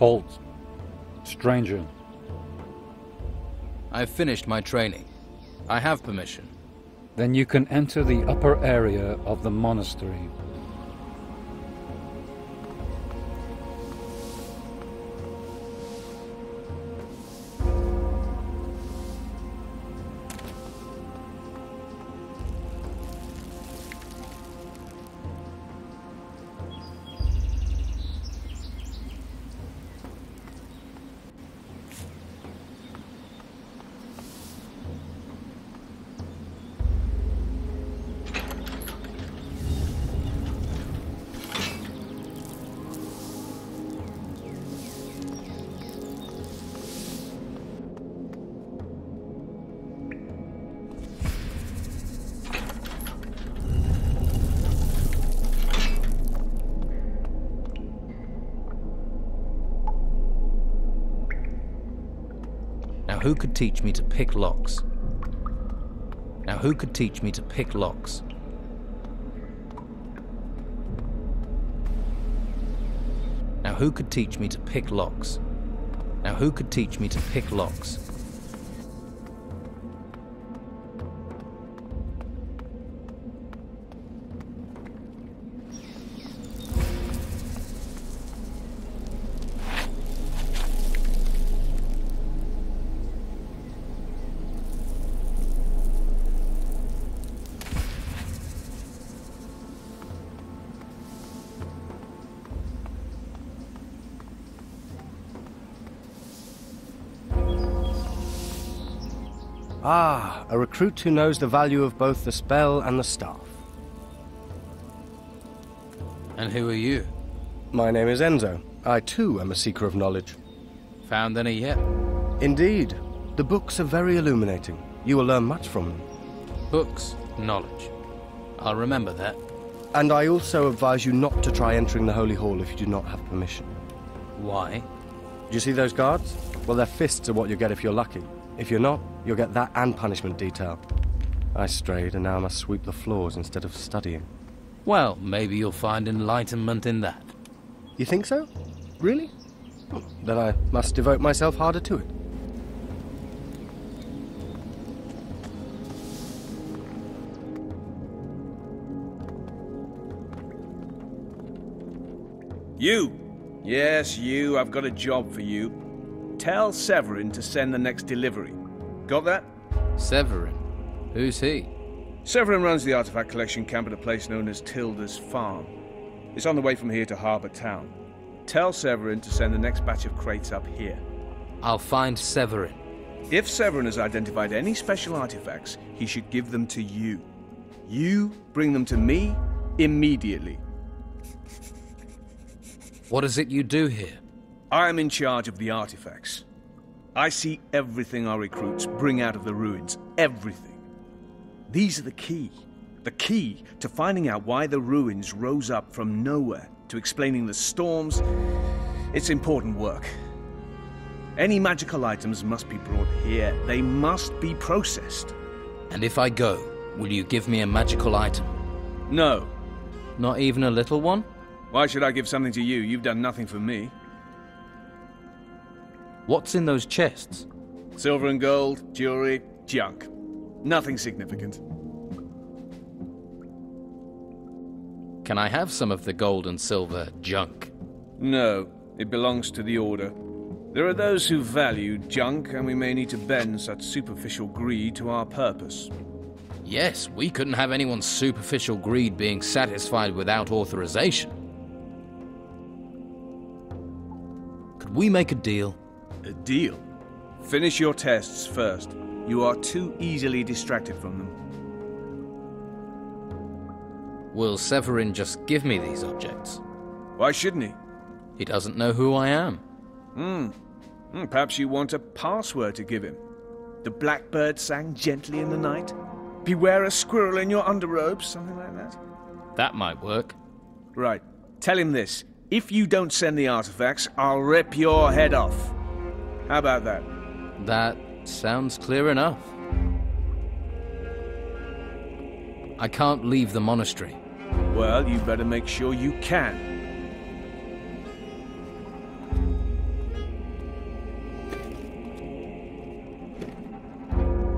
Halt. Stranger. I've finished my training. I have permission. Then you can enter the upper area of the monastery. Who could teach me to pick locks? Now, who could teach me to pick locks? Now, who could teach me to pick locks? Now, who could teach me to pick locks? Ah, a recruit who knows the value of both the spell and the staff. And who are you? My name is Enzo. I too am a seeker of knowledge. Found any yet? Indeed, the books are very illuminating. You will learn much from them. Books, knowledge. I'll remember that. And I also advise you not to try entering the Holy Hall if you do not have permission. Why? Do you see those guards? Well, their fists are what you get if you're lucky. If you're not, you'll get that and punishment detail. I strayed, and now I must sweep the floors instead of studying. Well, maybe you'll find enlightenment in that. You think so? Really? Then I must devote myself harder to it. You! Yes, you. I've got a job for you. Tell Severin to send the next delivery. Got that? Severin. Who's he? Severin runs the artifact collection camp at a place known as Tilda's Farm. It's on the way from here to Harbour Town. Tell Severin to send the next batch of crates up here. I'll find Severin. If Severin has identified any special artifacts, he should give them to you. You bring them to me immediately. What is it you do here? I am in charge of the artifacts. I see everything our recruits bring out of the ruins. Everything. These are the key. The key to finding out why the ruins rose up from nowhere, to explaining the storms. It's important work. Any magical items must be brought here. They must be processed. And if I go, will you give me a magical item? No. Not even a little one? Why should I give something to you? You've done nothing for me. What's in those chests? Silver and gold, jewelry, junk. Nothing significant. Can I have some of the gold and silver junk? No, it belongs to the Order. There are those who value junk, and we may need to bend such superficial greed to our purpose. Yes, we couldn't have anyone's superficial greed being satisfied without authorization. Could we make a deal? A deal? Finish your tests first. You are too easily distracted from them. Will Severin just give me these objects? Why shouldn't he? He doesn't know who I am. Hmm. Hmm, Perhaps you want a password to give him. The blackbird sang gently in the night. Beware a squirrel in your underrobes, something like that. That might work. Right. Tell him this. If you don't send the artifacts, I'll rip your head off. How about that? That sounds clear enough. I can't leave the monastery. Well, you better make sure you can.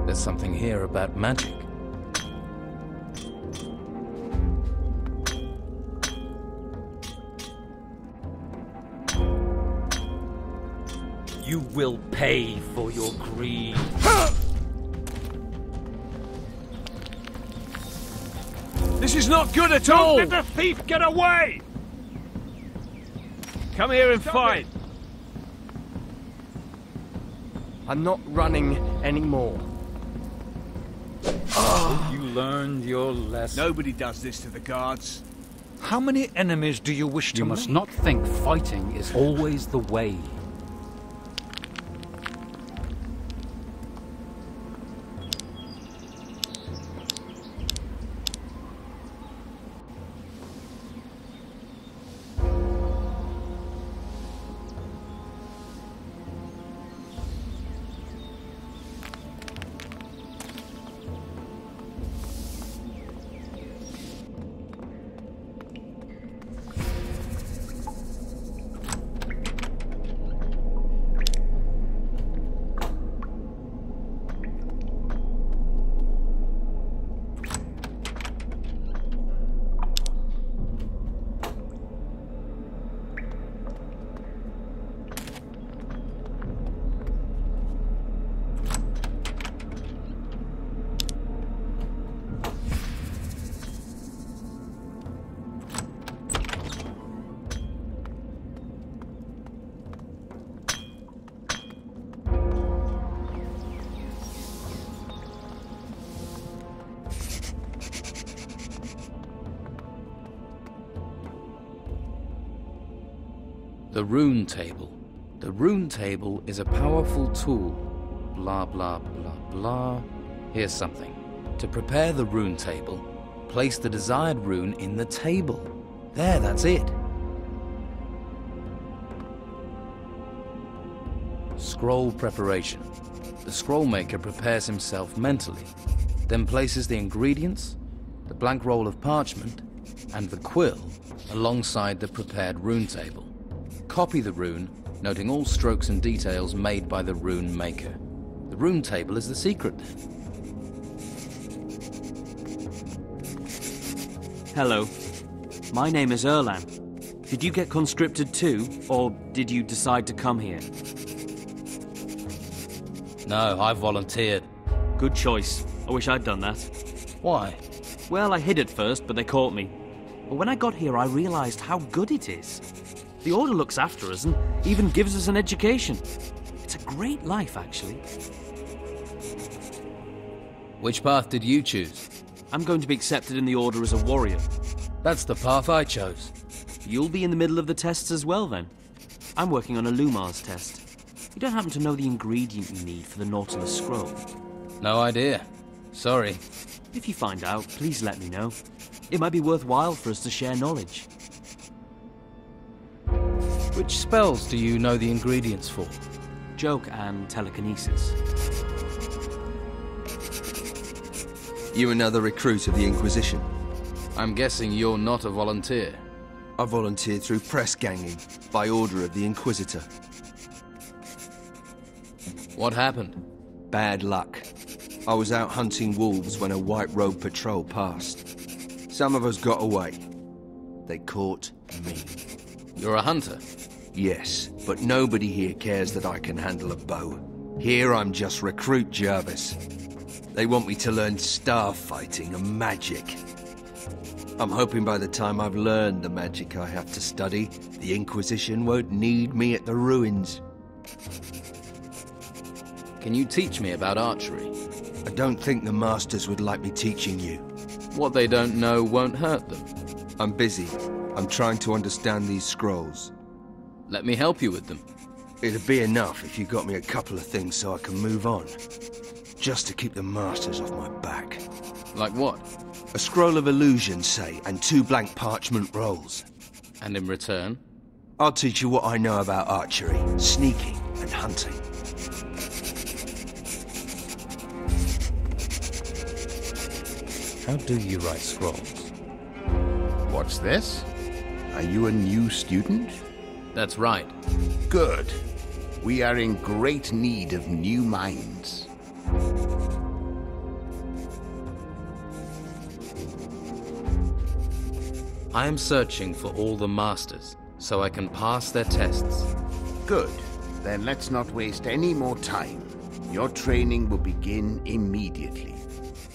There's something here about magic. You will pay for your greed. This is not good at all! Let the thief get away! Come here and fight! I'm not running anymore. Oh. You learned your lesson. Nobody does this to the guards. How many enemies do you wish to You must not think fighting is always the way. The rune table. The rune table is a powerful tool. Blah, blah, blah, blah. Here's something. To prepare the rune table, place the desired rune in the table. There, that's it. Scroll preparation. The scroll maker prepares himself mentally, then places the ingredients, the blank roll of parchment, and the quill alongside the prepared rune table. Copy the rune, noting all strokes and details made by the rune maker. The rune table is the secret. Hello. My name is Erlan. Did you get conscripted too, or did you decide to come here? No, I volunteered. Good choice. I wish I'd done that. Why? Well, I hid at first, but they caught me. But when I got here, I realized how good it is. The Order looks after us and even gives us an education. It's a great life, actually. Which path did you choose? I'm going to be accepted in the Order as a warrior. That's the path I chose. You'll be in the middle of the tests as well, then. I'm working on Ilumar's test. You don't happen to know the ingredient you need for the Nautilus scroll? No idea. Sorry. If you find out, please let me know. It might be worthwhile for us to share knowledge. Which spells do you know the ingredients for? Joke and telekinesis. You another recruit of the Inquisition? I'm guessing you're not a volunteer. I volunteered through press ganging, by order of the Inquisitor. What happened? Bad luck. I was out hunting wolves when a white robe patrol passed. Some of us got away. They caught me. You're a hunter? Yes, but nobody here cares that I can handle a bow. Here I'm just recruit Jervis. They want me to learn star fighting and magic. I'm hoping by the time I've learned the magic I have to study, the Inquisition won't need me at the ruins. Can you teach me about archery? I don't think the Masters would like me teaching you. What they don't know won't hurt them. I'm busy. I'm trying to understand these scrolls. Let me help you with them. It'd be enough if you got me a couple of things so I can move on. Just to keep the Masters off my back. Like what? A scroll of illusion, say, and two blank parchment rolls. And in return? I'll teach you what I know about archery, sneaking, and hunting. How do you write scrolls? What's this? Are you a new student? That's right. Good. We are in great need of new minds. I am searching for all the masters, so I can pass their tests. Good. Then let's not waste any more time. Your training will begin immediately.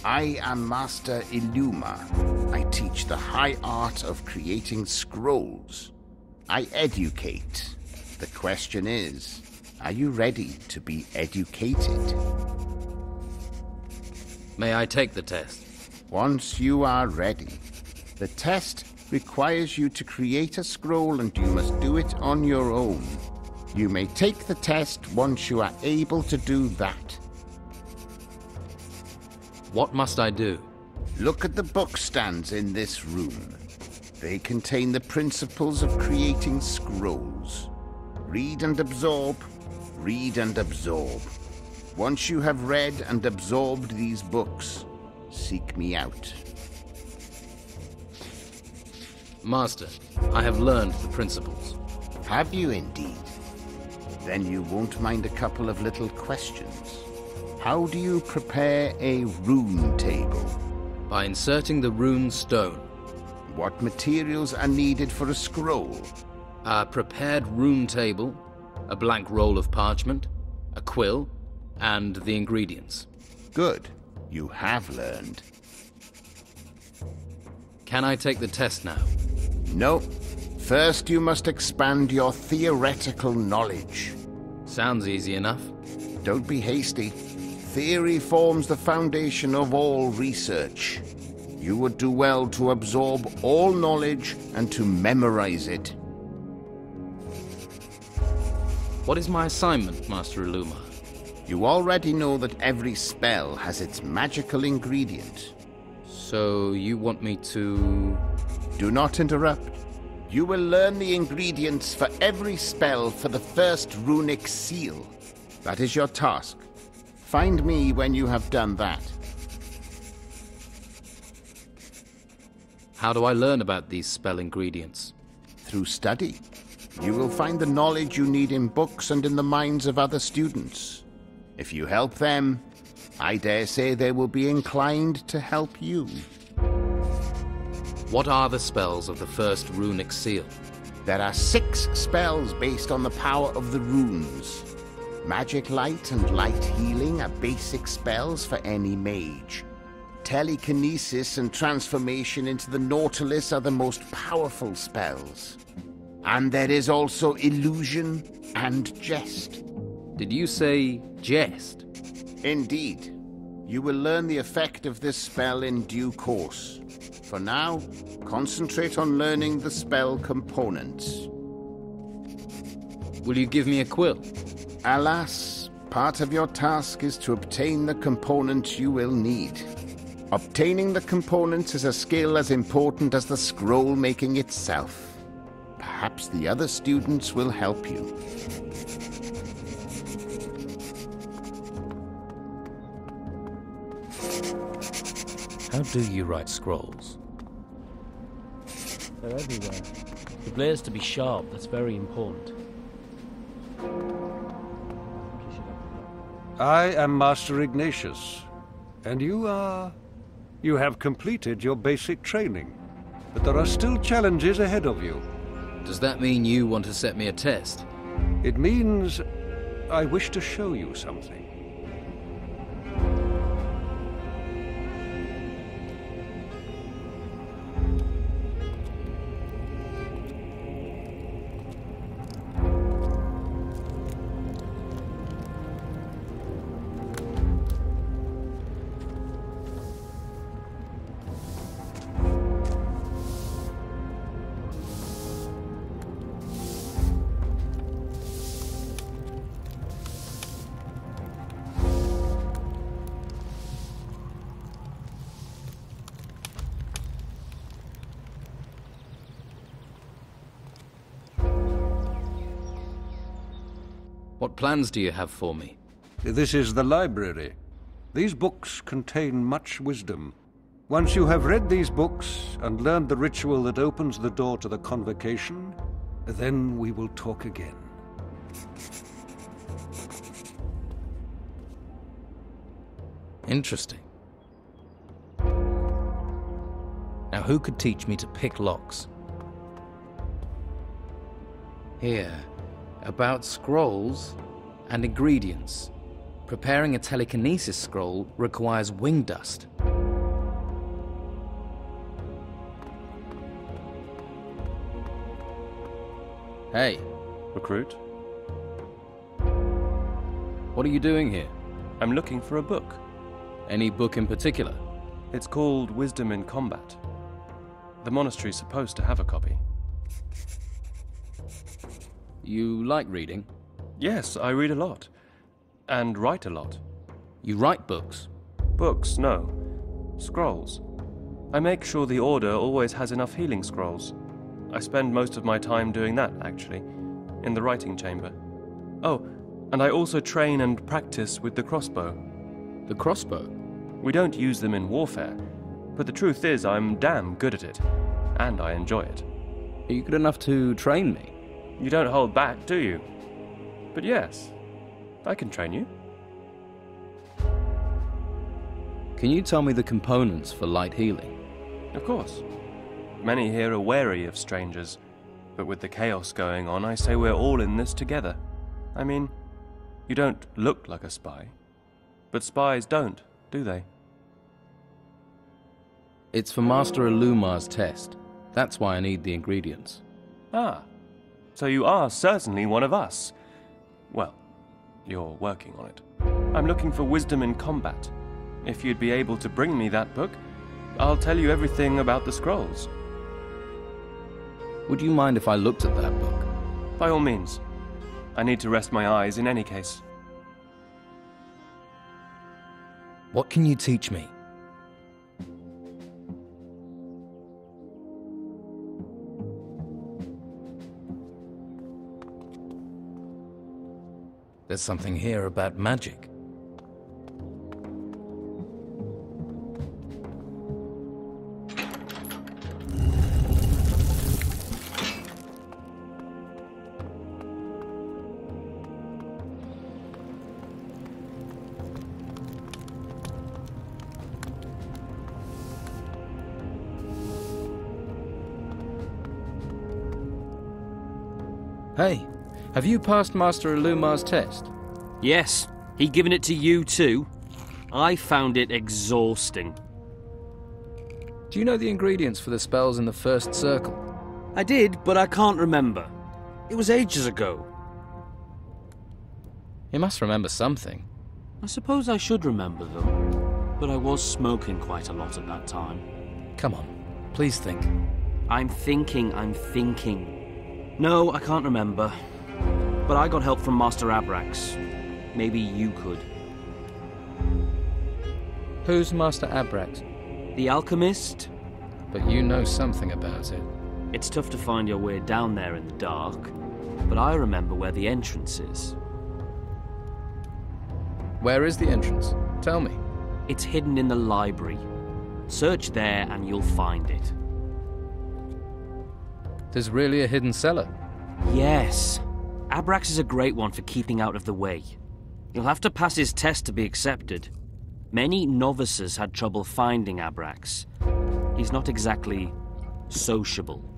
I am Master Ilumar. I teach the high art of creating scrolls. I educate. The question is, are you ready to be educated? May I take the test? Once you are ready. The test requires you to create a scroll and you must do it on your own. You may take the test once you are able to do that. What must I do? Look at the book stands in this room. They contain the principles of creating scrolls. Read and absorb, read and absorb. Once you have read and absorbed these books, seek me out. Master, I have learned the principles. Have you indeed? Then you won't mind a couple of little questions. How do you prepare a rune table? By inserting the rune stone. What materials are needed for a scroll? A prepared rune table, a blank roll of parchment, a quill, and the ingredients. Good. You have learned. Can I take the test now? No. First, you must expand your theoretical knowledge. Sounds easy enough. Don't be hasty. Theory forms the foundation of all research. You would do well to absorb all knowledge and to memorize it. What is my assignment, Master Ilumar? You already know that every spell has its magical ingredient. So you want me to... Do not interrupt. You will learn the ingredients for every spell for the first runic seal. That is your task. Find me when you have done that. How do I learn about these spell ingredients? Through study. You will find the knowledge you need in books and in the minds of other students. If you help them, I dare say they will be inclined to help you. What are the spells of the first runic seal? There are six spells based on the power of the runes. Magic Light and Light Healing are basic spells for any mage. Telekinesis and Transformation into the Nautilus are the most powerful spells. And there is also Illusion and Jest. Did you say jest? Indeed. You will learn the effect of this spell in due course. For now, concentrate on learning the spell components. Will you give me a quill? Alas, part of your task is to obtain the components you will need. Obtaining the components is a skill as important as the scroll making itself. Perhaps the other students will help you. How do you write scrolls? They're everywhere. The blade's to be sharp, that's very important. I am Master Ignatius, and you are... You have completed your basic training, but there are still challenges ahead of you. Does that mean you want to set me a test? It means I wish to show you something. What plans do you have for me? This is the library. These books contain much wisdom. Once you have read these books and learned the ritual that opens the door to the convocation, then we will talk again. Interesting. Now who could teach me to pick locks? Here, about scrolls and ingredients. Preparing a telekinesis scroll requires wing dust. Hey. Recruit? What are you doing here? I'm looking for a book. Any book in particular? It's called Wisdom in Combat. The monastery's supposed to have a copy. You like reading? Yes, I read a lot. And write a lot. You write books? Books, no. Scrolls. I make sure the Order always has enough healing scrolls. I spend most of my time doing that, actually, in the writing chamber. Oh, and I also train and practice with the crossbow. The crossbow? We don't use them in warfare, but the truth is I'm damn good at it, and I enjoy it. Are you good enough to train me? You don't hold back, do you? But yes, I can train you. Can you tell me the components for light healing? Of course. Many here are wary of strangers, but with the chaos going on, I say we're all in this together. I mean, you don't look like a spy, but spies don't, do they? It's for Master Ilumar's test. That's why I need the ingredients. Ah, so you are certainly one of us. Well, you're working on it. I'm looking for wisdom in combat. If you'd be able to bring me that book, I'll tell you everything about the scrolls. Would you mind if I looked at that book? By all means. I need to rest my eyes in any case. What can you teach me? There's something here about magic. You passed Master Ilumar's test? Yes, he given it to you too. I found it exhausting. Do you know the ingredients for the spells in the first circle? I did, but I can't remember. It was ages ago. You must remember something. I suppose I should remember them, but I was smoking quite a lot at that time. Come on, please think. I'm thinking, I'm thinking. No, I can't remember. But I got help from Master Abrax. Maybe you could. Who's Master Abrax? The alchemist? But you know something about it. It's tough to find your way down there in the dark, but I remember where the entrance is. Where is the entrance? Tell me. It's hidden in the library. Search there and you'll find it. There's really a hidden cellar. Yes. Abrax is a great one for keeping out of the way. You'll have to pass his test to be accepted. Many novices had trouble finding Abrax. He's not exactly sociable.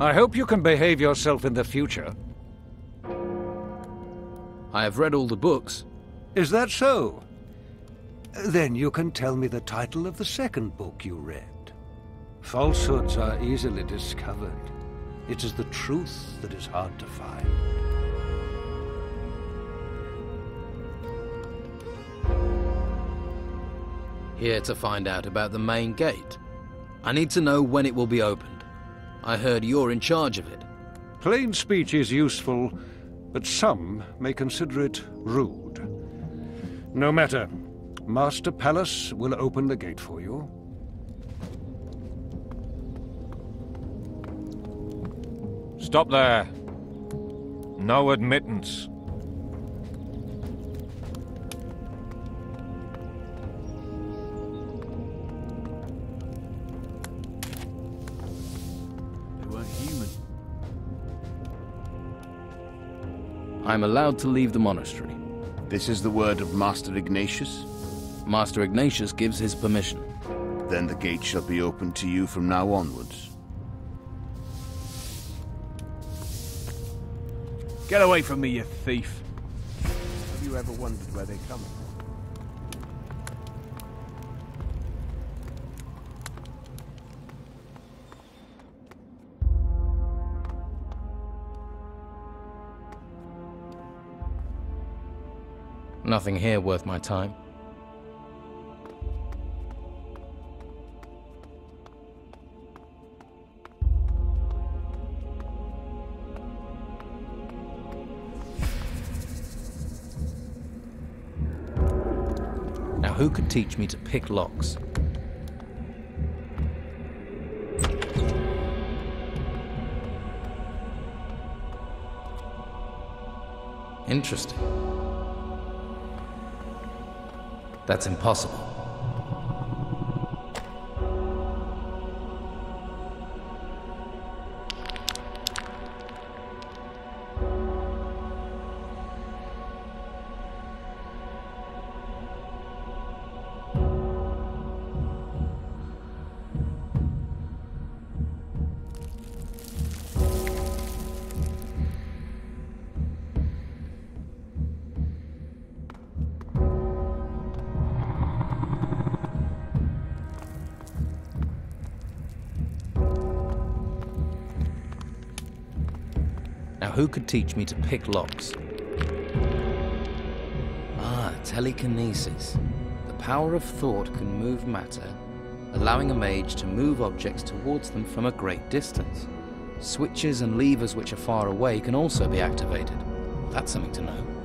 I hope you can behave yourself in the future. I have read all the books. Is that so? Then you can tell me the title of the second book you read. Falsehoods are easily discovered. It is the truth that is hard to find. Here to find out about the main gate. I need to know when it will be opened. I heard you're in charge of it. Plain speech is useful, but some may consider it rude. No matter. Master Pallas will open the gate for you. Stop there. No admittance. I'm allowed to leave the monastery. This is the word of Master Ignatius? Master Ignatius gives his permission. Then the gate shall be open to you from now onwards. Get away from me, you thief. Have you ever wondered where they come from? Nothing here worth my time. Now who could teach me to pick locks? Interesting. That's impossible. Who could teach me to pick locks? Ah, telekinesis. The power of thought can move matter, allowing a mage to move objects towards them from a great distance. Switches and levers which are far away can also be activated. That's something to know.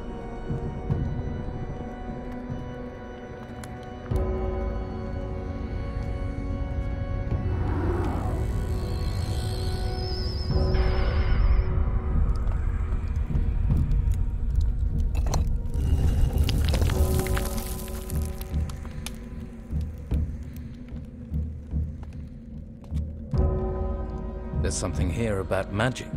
There's something here about magic.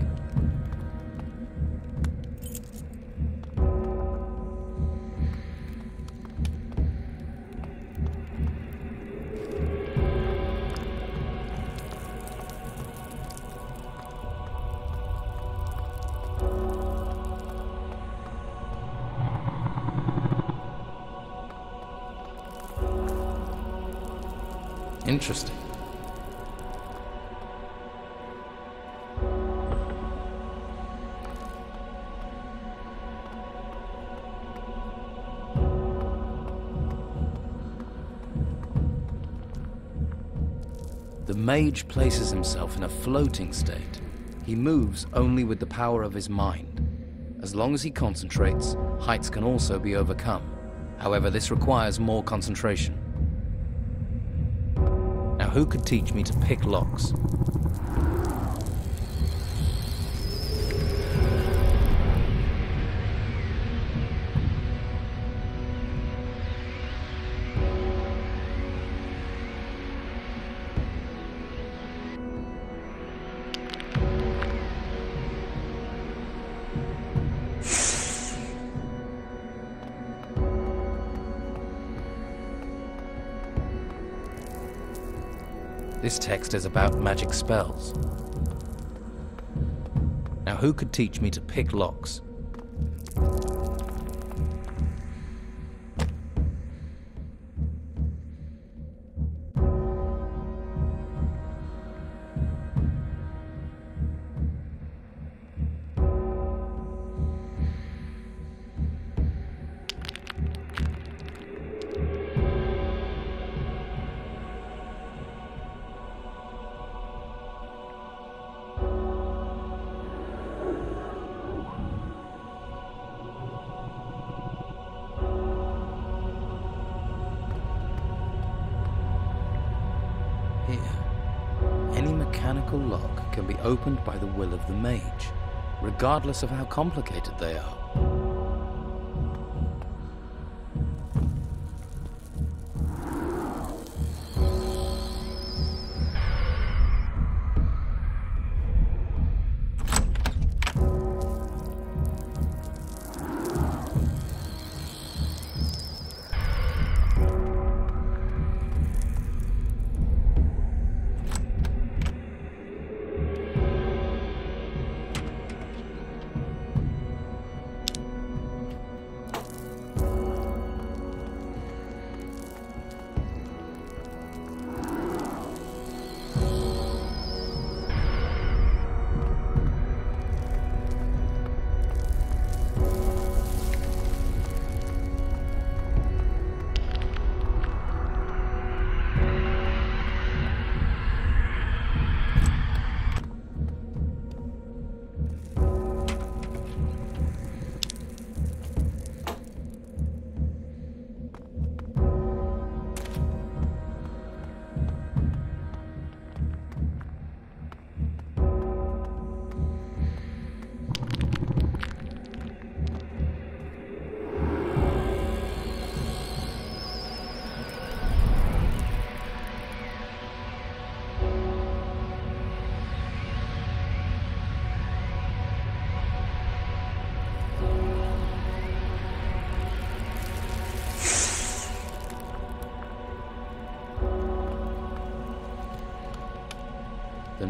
Interesting. Mage places himself in a floating state. He moves only with the power of his mind. As long as he concentrates, heights can also be overcome. However, this requires more concentration. Now, who could teach me to pick locks? Text is about magic spells. Now, who could teach me to pick locks? Opened by the will of the mage, regardless of how complicated they are.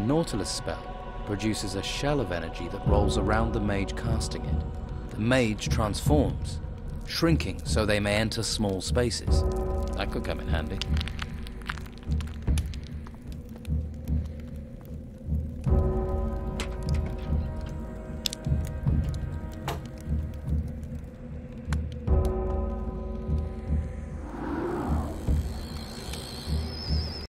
Nautilus spell produces a shell of energy that rolls around the mage casting it. The mage transforms, shrinking so they may enter small spaces. That could come in handy.